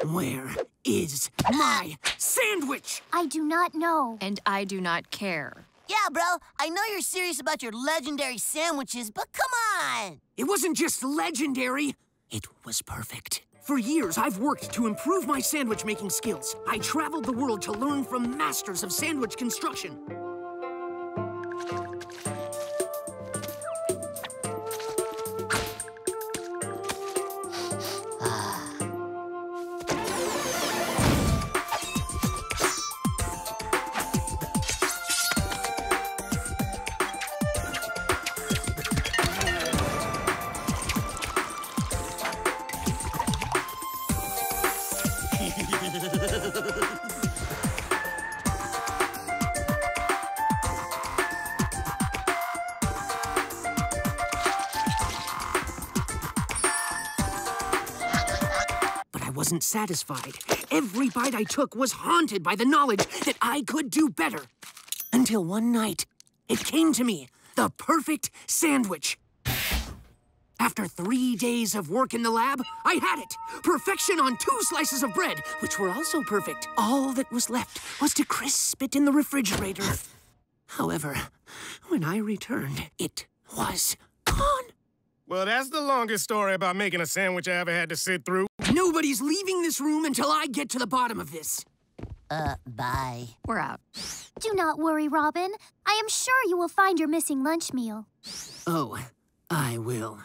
out. Where is my sandwich? I do not know. And I do not care. Yeah, bro, I know you're serious about your legendary sandwiches, but come on! It wasn't just legendary, it was perfect. For years, I've worked to improve my sandwich making skills. I traveled the world to learn from masters of sandwich construction. But I wasn't satisfied. Every bite I took was haunted by the knowledge that I could do better. Until one night, it came to me the perfect sandwich. After three days of work in the lab, I had it. Perfection on two slices of bread, which were also perfect. All that was left was to crisp it in the refrigerator. However, when I returned, it was gone. Well, that's the longest story about making a sandwich I ever had to sit through. Nobody's leaving this room until I get to the bottom of this. Uh, bye. We're out. Do not worry, Robin. I am sure you will find your missing lunch meal. Oh, I will.